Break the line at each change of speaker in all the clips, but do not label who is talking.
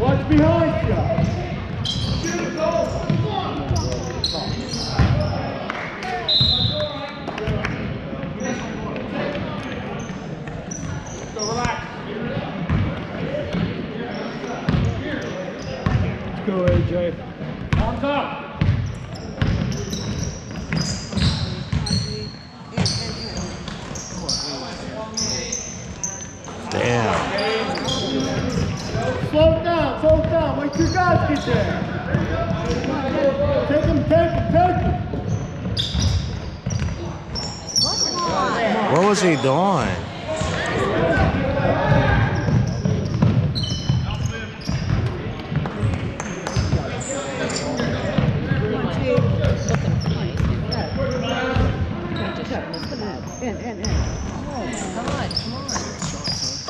Watch behind you. Let's go, AJ. Arms up.
Damn.
Slow it down, slow it down. Wait till you guys get there. Take him, take him, take him.
What was he doing?
In, in, in.
Oh, come on, come on.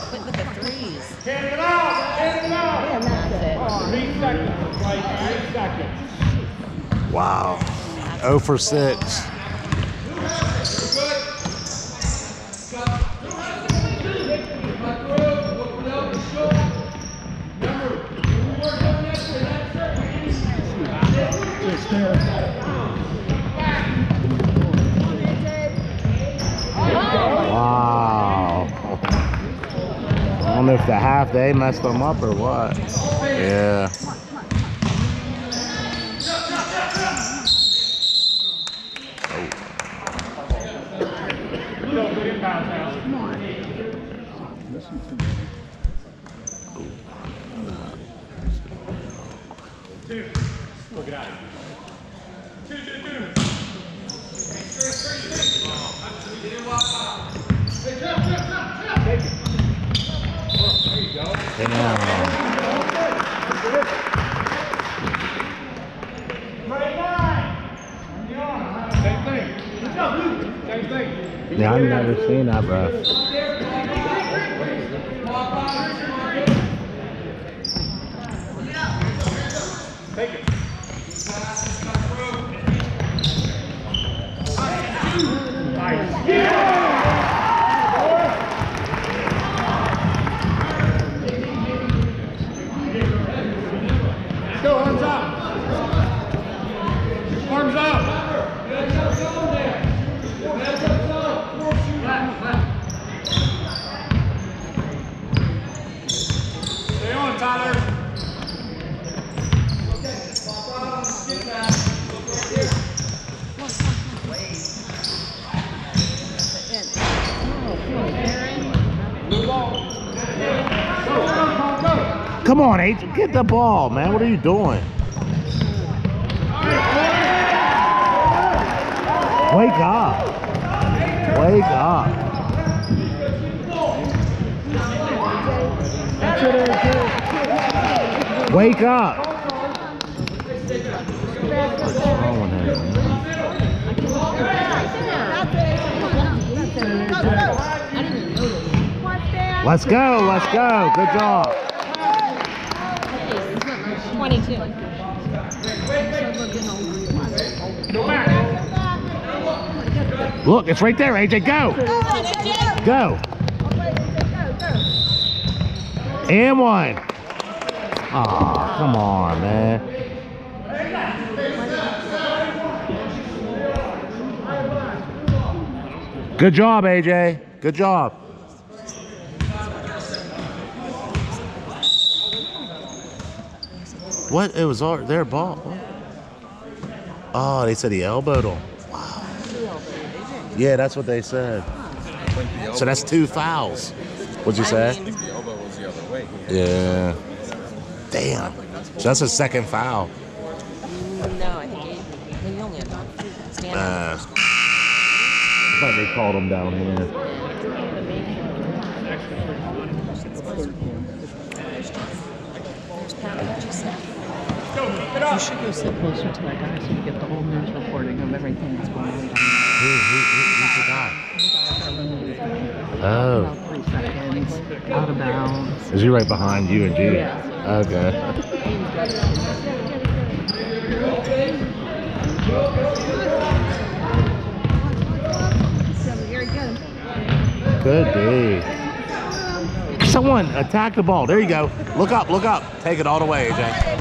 Quit with the threes.
Get it out, get it out.
Yeah, that's it.
Three seconds, right? Three seconds.
Wow. 0 for 6. Wow. I know if the half day messed them up or what. Yeah.
Go, good inbound now. Two. Look it out. Two, two, two.
Damn.
Right line. Same thing. Good job, Luke. Same thing.
Yeah, I've never seen that, bro.
Take it. Nice. Let's go, arms up. Arms up. Left, left. Stay on, Tyler.
H. Get the ball, man. What are you doing? Wake up. Wake up. Wake up. Let's go. Let's go. Good job.
22.
Go back.
Look, it's right there, AJ. Go. Go. And one. Aw, come on, man. Good job, AJ. Good job. What? It was our, their ball. Oh, they said he elbowed him. Wow. Yeah, that's what they said. So that's two fouls. What'd you say?
The elbow was the other way.
Yeah. Damn. So that's a second foul.
No, I think he, he only had stand
Uh, I thought they called him down here.
There's Pat, what you said.
Go, keep it
You
up.
should go sit closer to that guy so you get the whole news reporting of everything that's going on.
Who, who, who, who's the guy?
The guy that eliminated him.
Oh.
Seconds. out of bounds.
Is he right behind you and G?
Yeah.
Okay. Good D. Someone attack the ball. There you go. Look up, look up. Take it all the way, AJ.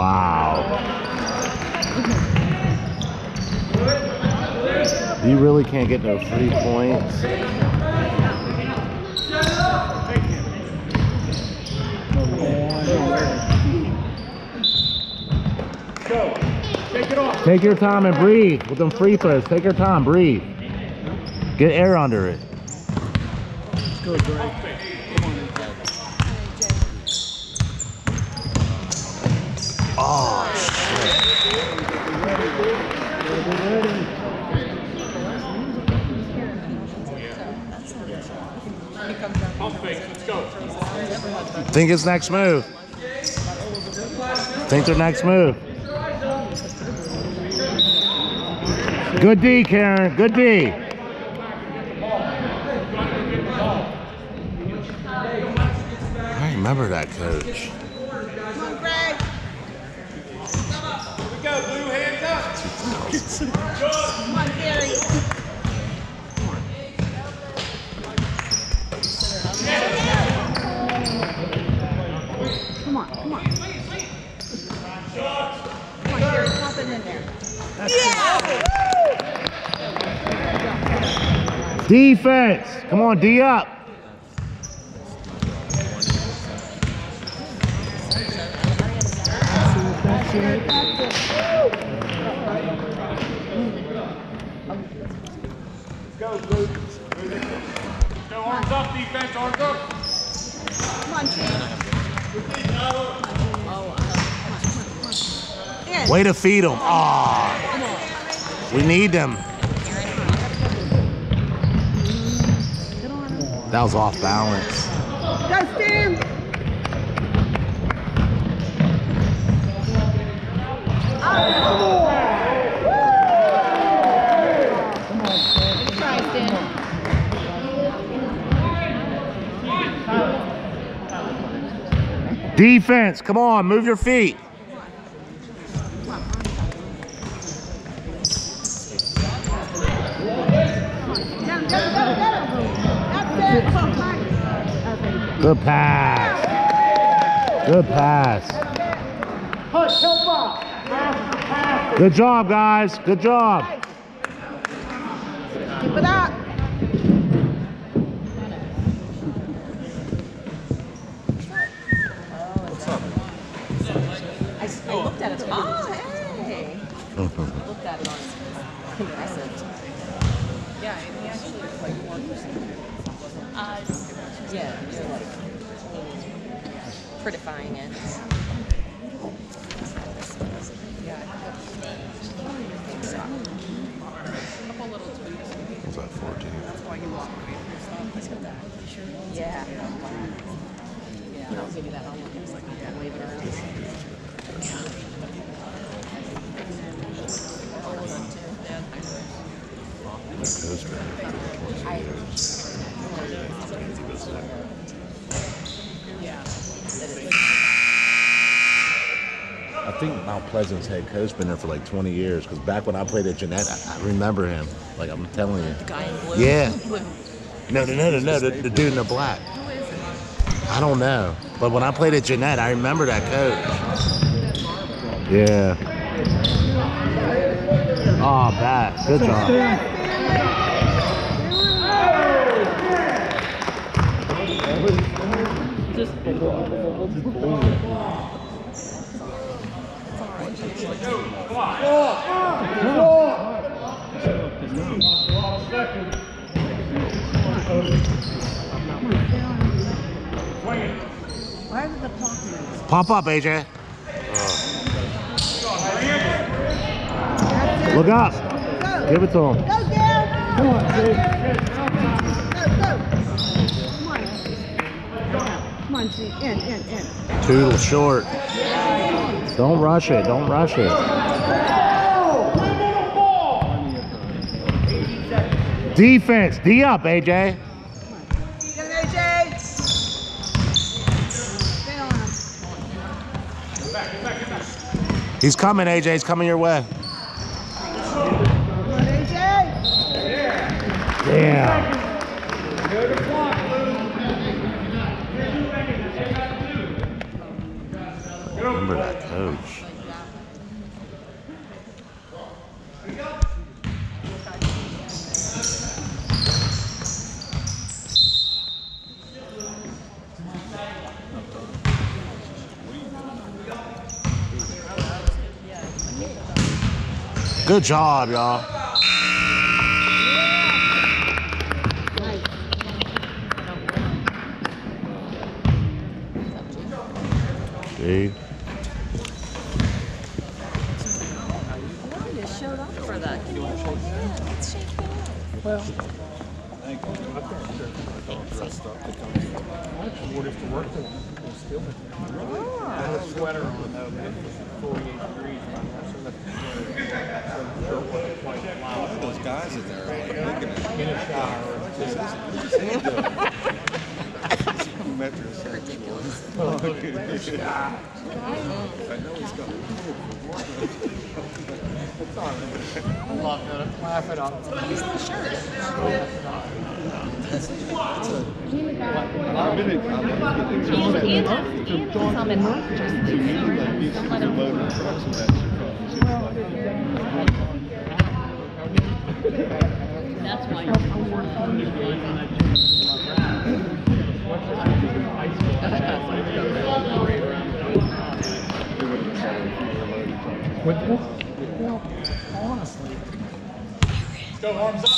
Wow. You really can't get no free points.
Take.
Your time and breathe with them free throws. Take your time, breathe. Get air under it. Think it's next move. Think their next move. Good D, Karen. Good D. I remember that coach.
Come on, Greg. Come on, Gary. Come on, come on. Come on, Gary, pop it in there. Yeah!
Defense. Come on, D up.
That's it.
Go arms up, defense, arms up.
Come on, Chief.
Way to feed them. We need them. That was off balance.
Dustin! Good oh, try, Stan.
Defense, come on, move your feet. Good pass. Good pass. Good job, guys. Good job.
Keep it up. I, s- I looked at it. Oh, hey. looked at it on impressive. Yeah, and he actually like one percent. Uh, yeah, you're like prettifying it. Yeah, I think so. Couple little tweaks.
Was that 14?
Why you walk away from your stuff? I said that. You sure? Yeah. Yeah, I'll give you that. I'll just like wave it around.
I think Mount Pleasant's head coach been there for like 20 years. Because back when I played at Jeannette, I, I remember him. Like I'm telling you.
The Guy in blue.
Yeah.
Blue.
No, no, no, no, no. The, the dude in the black.
Who is it?
I don't know. But when I played at Jeannette, I remember that coach. Yeah. Oh, bad. Good job.
Just
Come on.
Why did the clock move?
Pop up, AJ. Look up. Give it to him.
On, Jake.
Come on, G. In, in, in.
Too short. Don't rush it. Don't rush it. Defense. D up, AJ.
Get it, AJ. Stay on him.
He's coming, AJ. He's coming your way.
Come on, AJ.
Damn. Remember that coach. Good job, y'all.
You showed up for that. Yeah, let's shake hands.
sweater on though, man. It's 48 degrees.
Those guys in there are like looking at
In a shower.
metrics.
Ridiculous.
I know he's got
I'm laughing, off.
He's the shirt. And, and, and some in just let him. That's why you're
With this, well, honestly.
Go, arms up.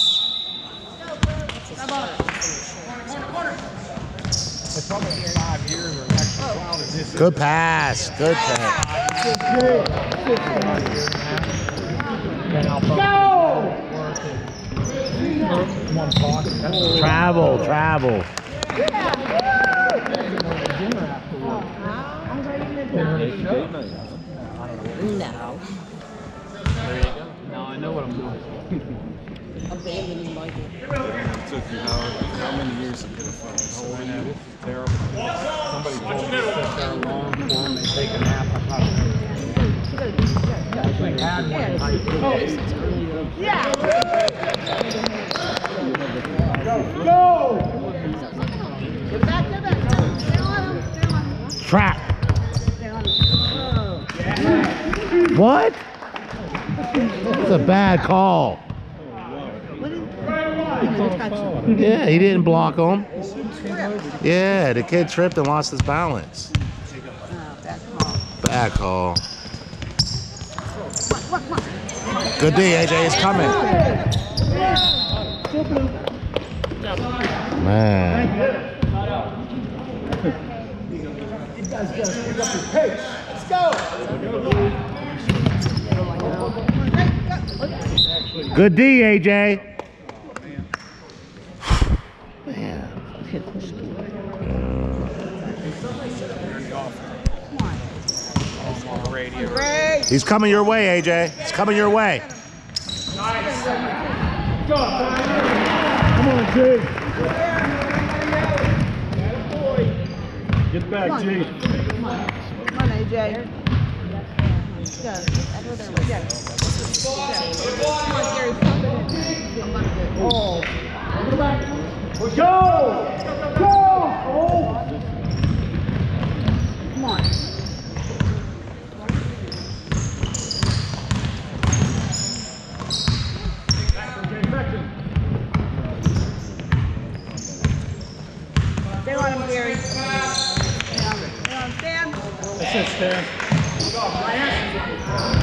It's probably five years or extra while that this
Good pass. Good pass.
Then I'll
Go!
on work in one pocket. That's
Travel, travel.
dinner afterwards. Dinner and a show.
No.
There you go. Now I know what I'm doing.
Abandoning Michael.
It took you how, how many years to get a phone?
Oh, I know. Terrible. Somebody told me to sit there long take a nap. I thought, I actually had one in high school.
Go!
Trap. What? That's a bad call. Yeah, he didn't block him. Yeah, the kid tripped and lost his balance. Bad call. Good D, AJ is coming. Man.
You guys gotta pick up your pace. Let's go!
Good D, AJ. Man. He's coming your way, AJ. He's coming your way.
Come on, Jake. Get back, Jake.
Come on, AJ. Go. Yeah. Come on, Gary. pump it in.
Oh. Go! Go! Oh!
Come on. Stay on him, Gary. Stay on him. Stay on him.
That's it, Stan.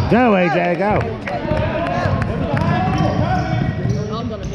Go, AJ, go.
I'm gonna be.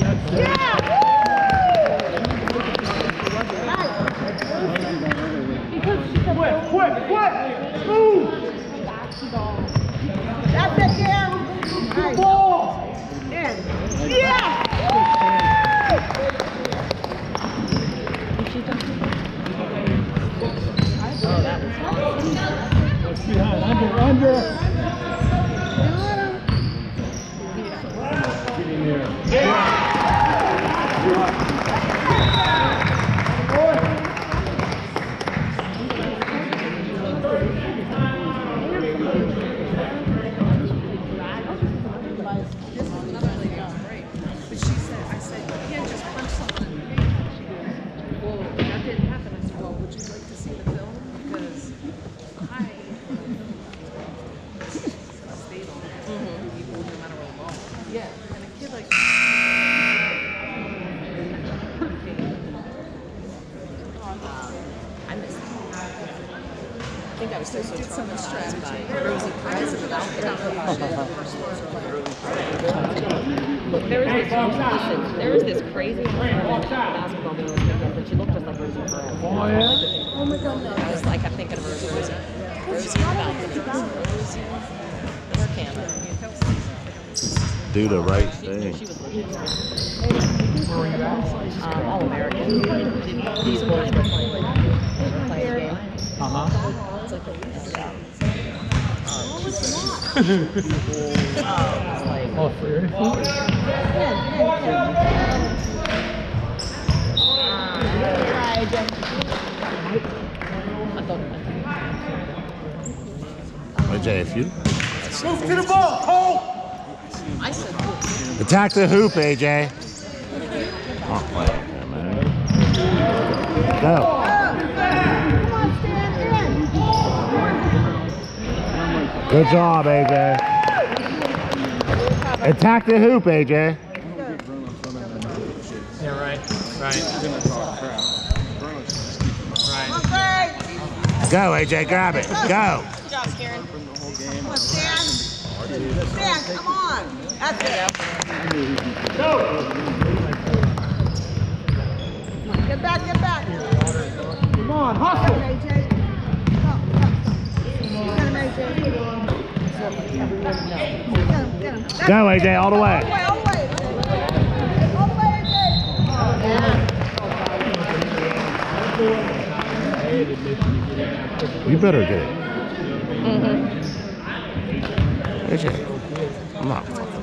This is another lady on break. But she said, I said, you can't just punch someone in the face. She goes, well, that didn't happen. I said, well, would you like to see the film? Because I stayed on it. People, no matter what. Yeah. And a kid like. I missed it. I think I was still so traumatized by Rosie Perez and the
There was this, listen, there was this crazy basketball game this weekend, but she looked just like Rosie Perez. Oh, yeah? Oh, my God. I was like, I'm thinking of Rosie, Rosie. Rosie and Falcon. Rosie. Her camera.
Do the right thing.
Um, all American. These boys were playing, were playing a game.
Uh-huh.
It's like
Oh, for your
I thought,
AJ, if you
Move to the ball, Cole.
I said,
attack the hoop, AJ. Play like that. Go. Good job, AJ. Attack the hoop, AJ.
Yeah, right. Right. Right.
Go, AJ, grab it. Go.
Good job, Karen. Come on, Stan. Stan, come on. That's it. Get back, get back.
Come on, hustle.
AJ. Get AJ. Get him, get him. That's
Go. AJ, all the way.
All the way, all the way. All the way,
You better get it. Mm -hmm. AJ,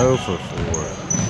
0 for 4.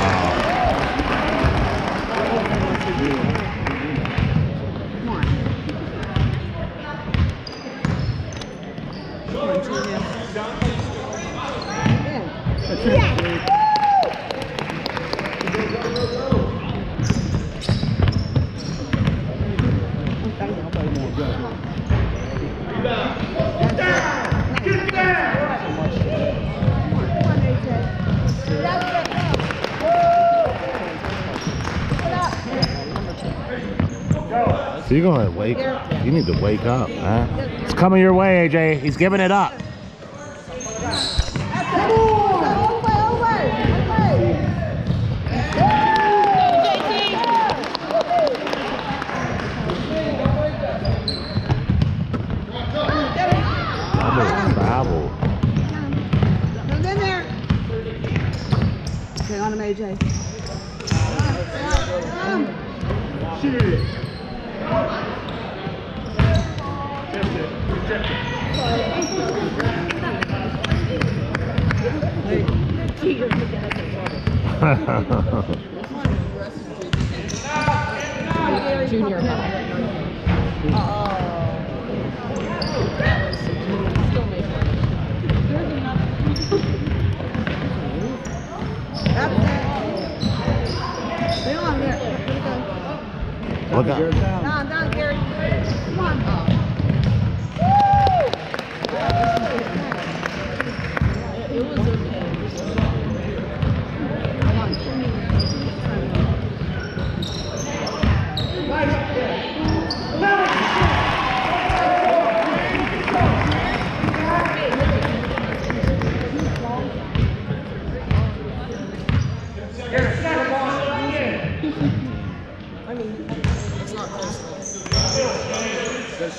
So you're gonna wake. up. You need to wake up, man. It's coming your way, AJ. He's giving it up.
All the Ha.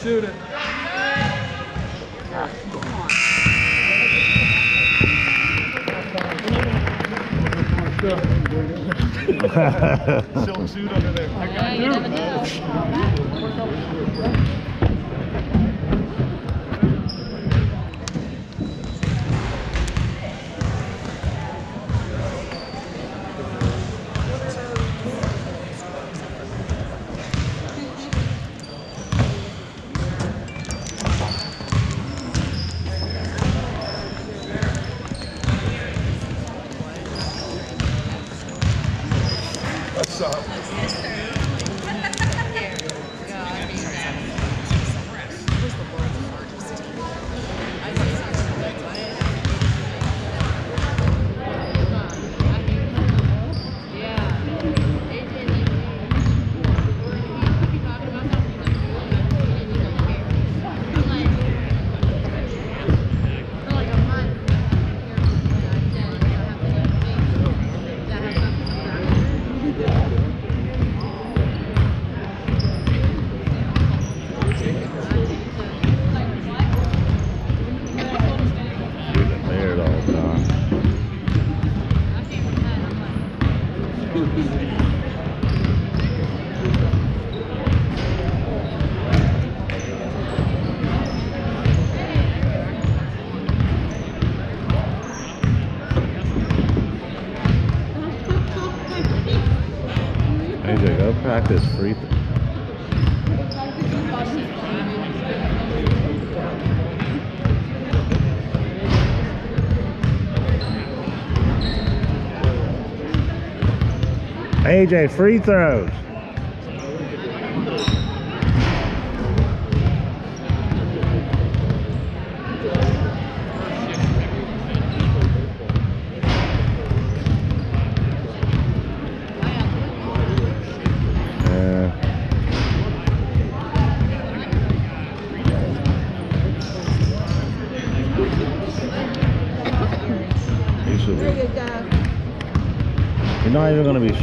Shoot it.
Still
shoot under there. I
got you.
says free. AJ, free throws.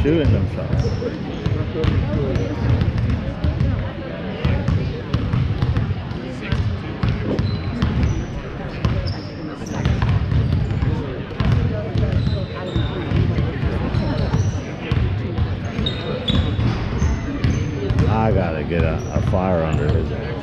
shooting. I gotta get a, a fire under his ass.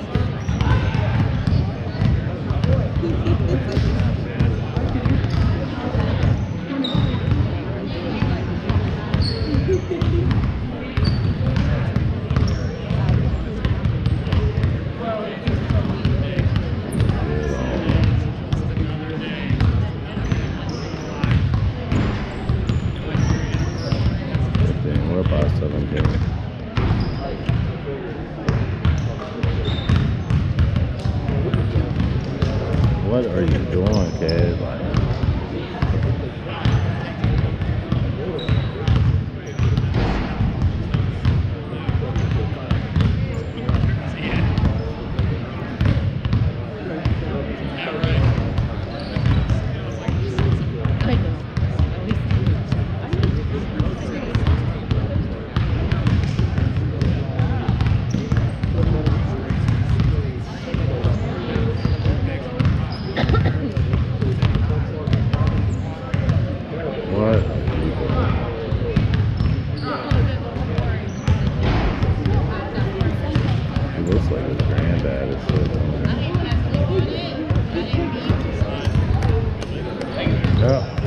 Yeah.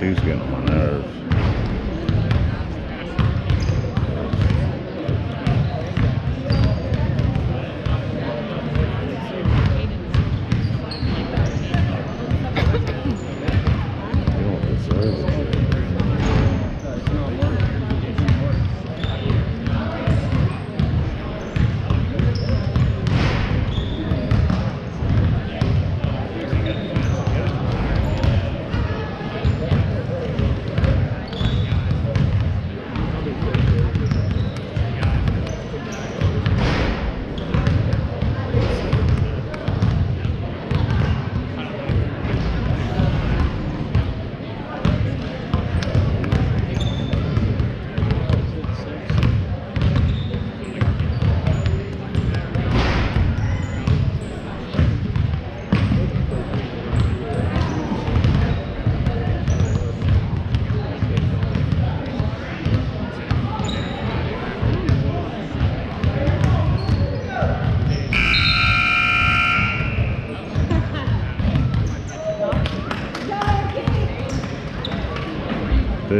He's getting on my nerves. You don't deserve it.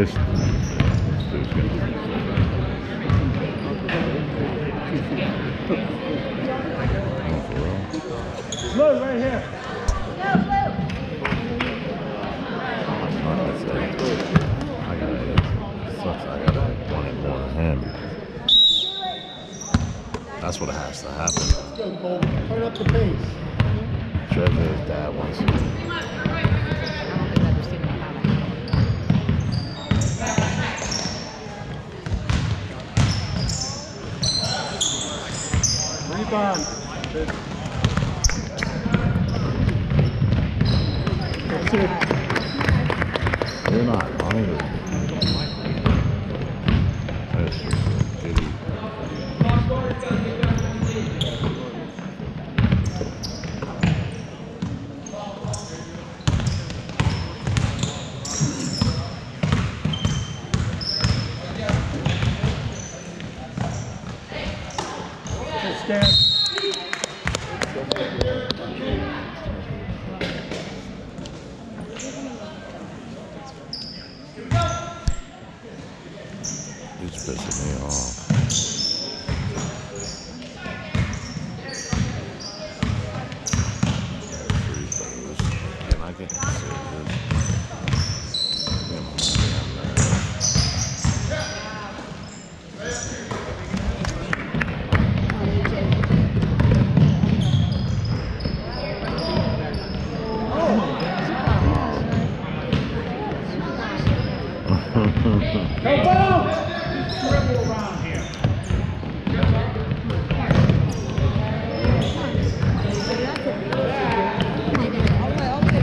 This, this dude's gonna Oh, for real?
Blue, right here.
Not this guy. I gotta, it sucks. I gotta want it more than him. That's what has to happen.
Let's go, Cole. Turn up the pace.
Trevor's dad wants to.
I don't think I've ever seen him have a
Rebound. That's it.
You're not hungry. That's just a pity.
Just stand.
He's pissing me off. Free throws. Can I get serious? Get my damn nerves.
Go bounce!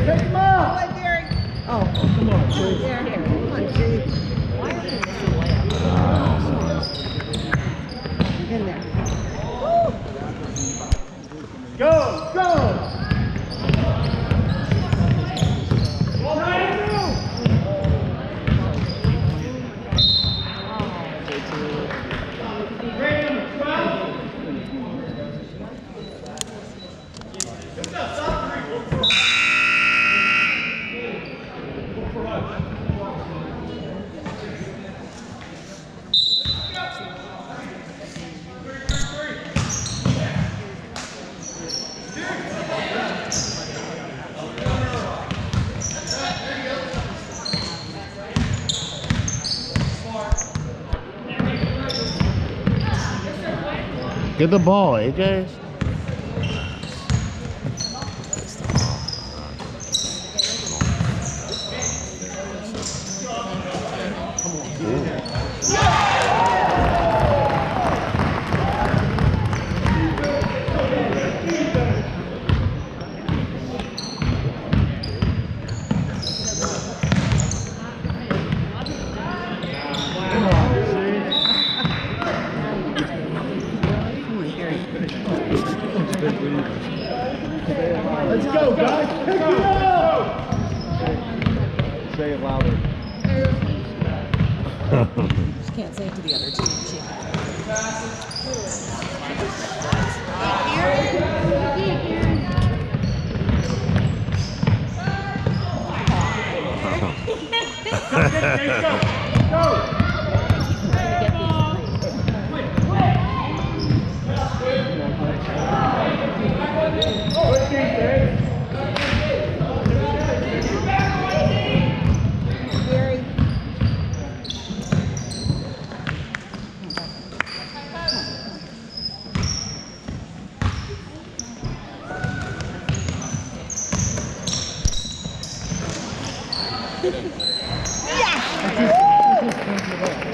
Take him out!
Hey, Gary.
Oh, come on, please.
Here, here. Come on, Gary.
Why are they missing layups?
In there.
Go, go!
Get the ball, AJ.
Come on, see?
Come on, Gary.
Let's go, guys. Pick it up.
Say it louder.
She can't say it to the other two. She,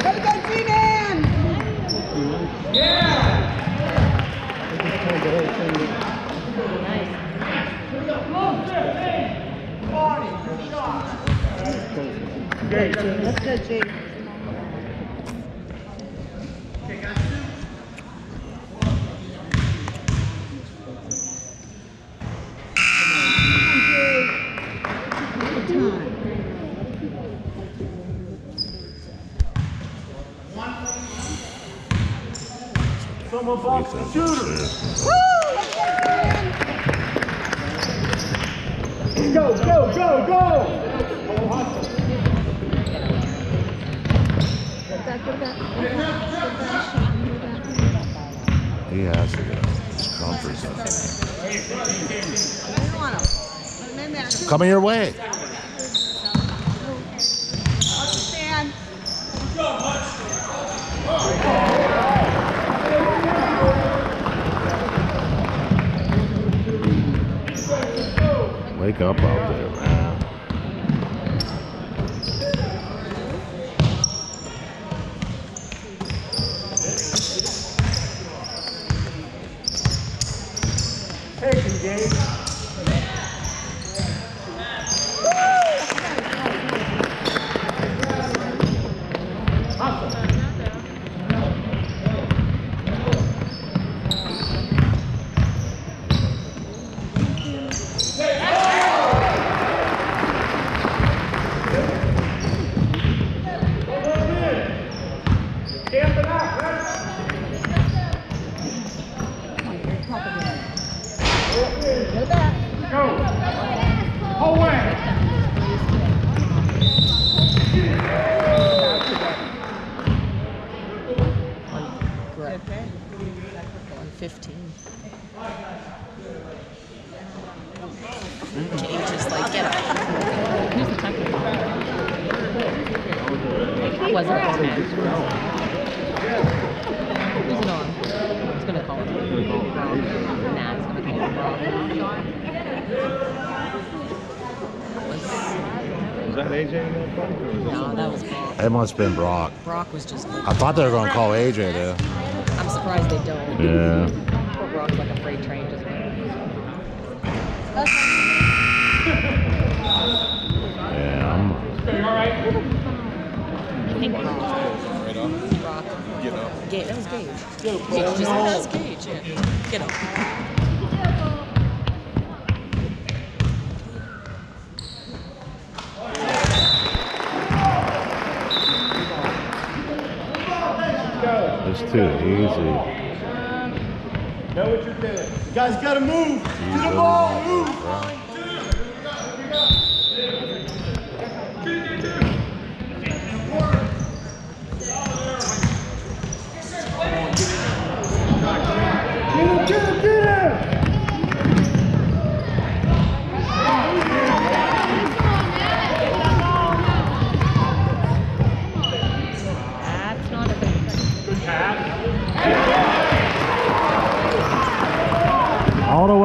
Gotta go, G-Man! Let's go, G.
Someone box the uh, shooter. Let's go, go, go, go.
He has to go. His comfort zone.
I don't want 'em. Put 'em in there.
Coming your way.
Stand.
Wake up out there, man.
Take him, Gabe. Camping out, right? Go. Whole way.
Greg. On 15. Gage is like, get up.
Who's the technical?
Wasn't it?
Who's it on? He's gonna call it. Nah, he's gonna call
Was that AJ in that fight, or was
it.
that
No, that was Brock.
It must have been Brock.
Brock was just like,
I thought they were going to call AJ there.
I'm surprised they don't.
Yeah.
Poor Brock's like a freight train just.
Yeah. I'm,
I think Brock. Brock.
Get up.
Gage, that was Gage. Gage just, that was Gage, yeah. Get up.
Easy.
Know what you're doing. You guys gotta move. To the ball, move. Get him, get him, get him!
That's not a good
All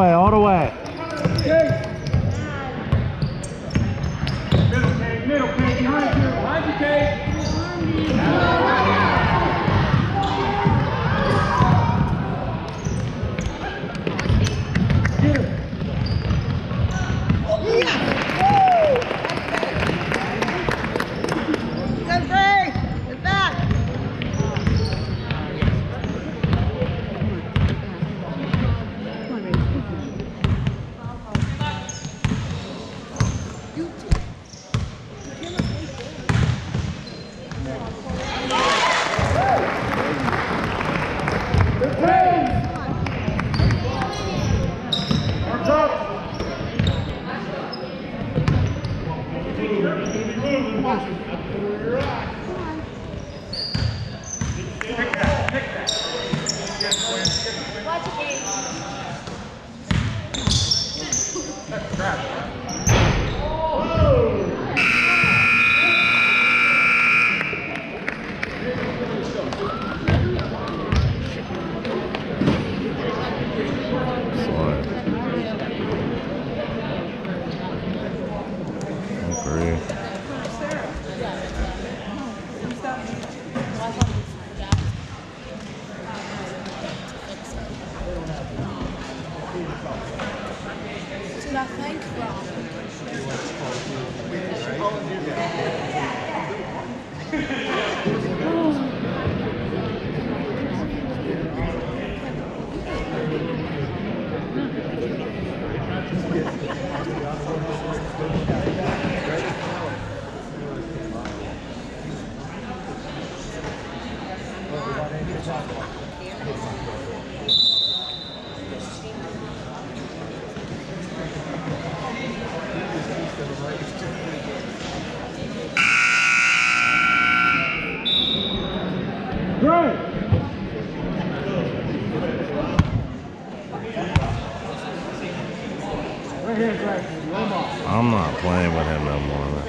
I'm not playing with him no more.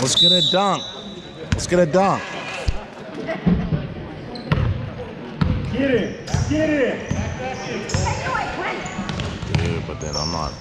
Let's get a dunk. Let's get a dunk. I'm not.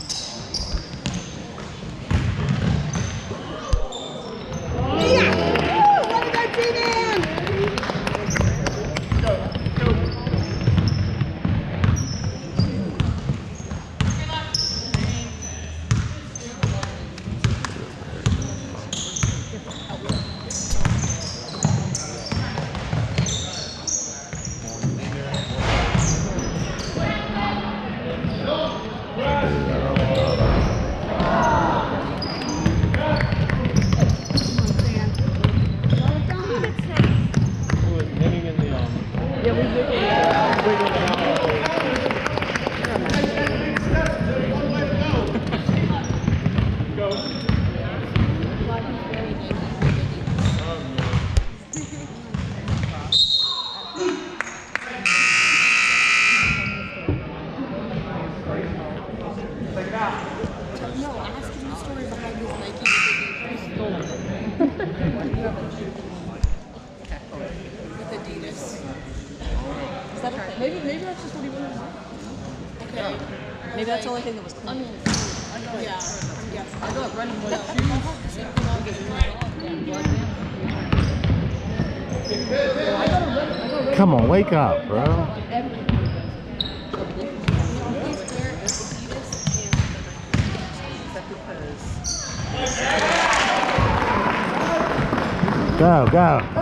wake up, bro. Go, go.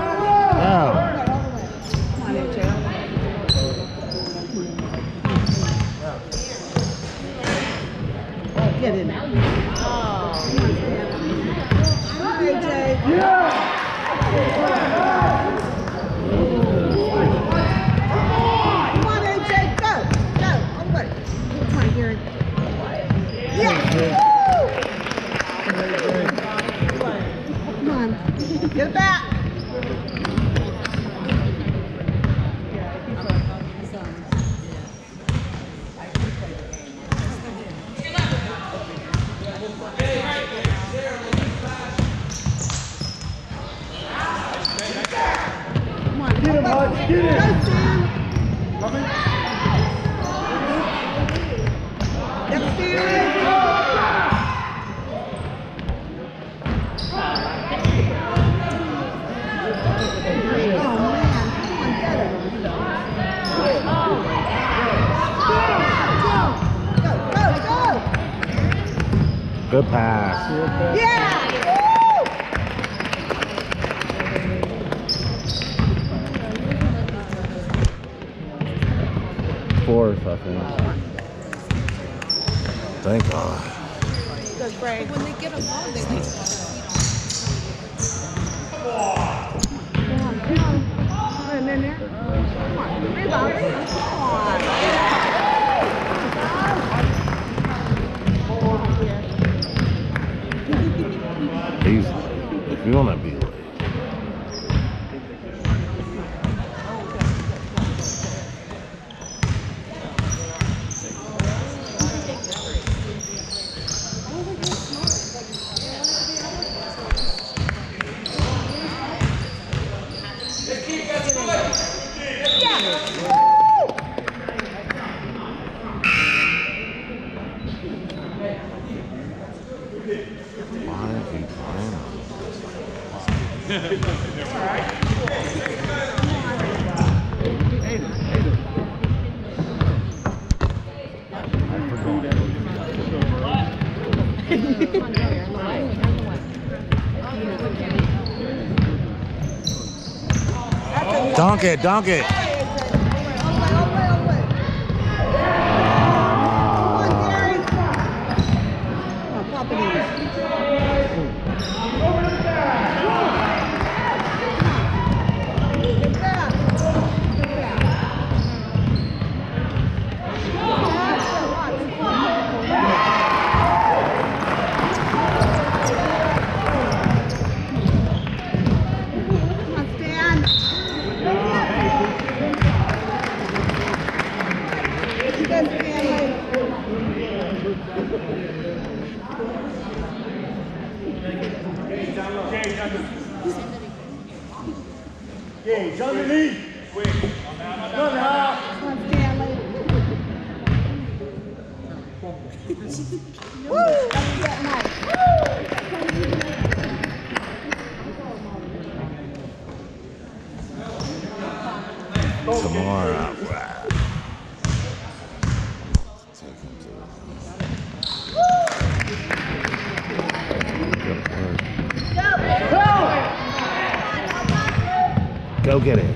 Dunk it, dunk it. Go get it.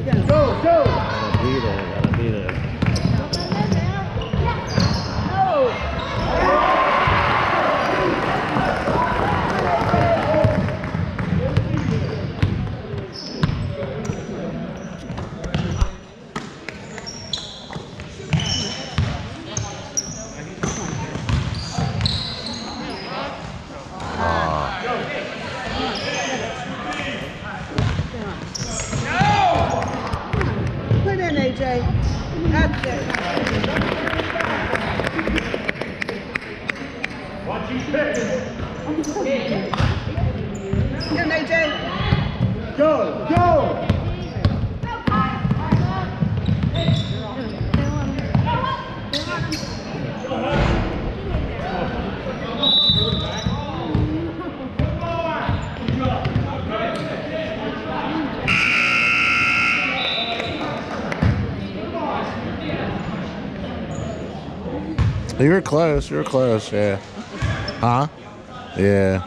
You
were close. You were close. Yeah. Huh? Yeah.